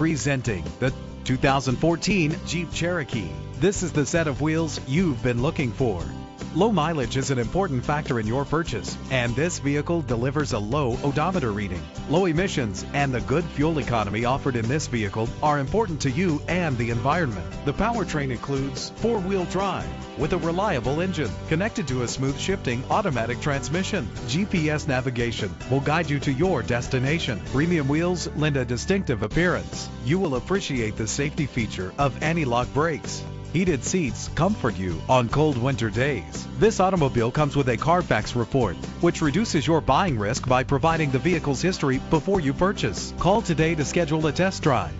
Presenting the 2014 Jeep Cherokee. This is the set of wheels you've been looking for. Low mileage is an important factor in your purchase, and this vehicle delivers a low odometer reading. Low emissions and the good fuel economy offered in this vehicle are important to you and the environment. The powertrain includes four-wheel drive with a reliable engine connected to a smooth shifting automatic transmission. GPS navigation will guide you to your destination. Premium wheels lend a distinctive appearance. You will appreciate the safety feature of anti-lock brakes. Heated seats comfort you on cold winter days. This automobile comes with a Carfax report, which reduces your buying risk by providing the vehicle's history before you purchase. Call today to schedule a test drive.